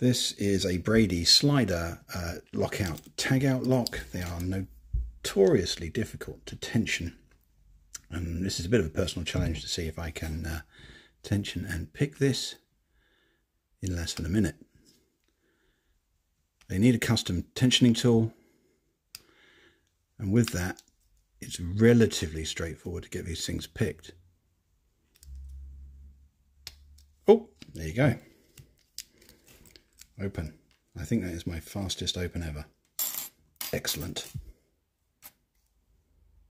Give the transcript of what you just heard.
This is a Brady slider uh, lockout tagout lock. They are notoriously difficult to tension. And this is a bit of a personal challenge to see if I can uh, tension and pick this in less than a minute. They need a custom tensioning tool. And with that, it's relatively straightforward to get these things picked. Oh, there you go open. I think that is my fastest open ever. Excellent.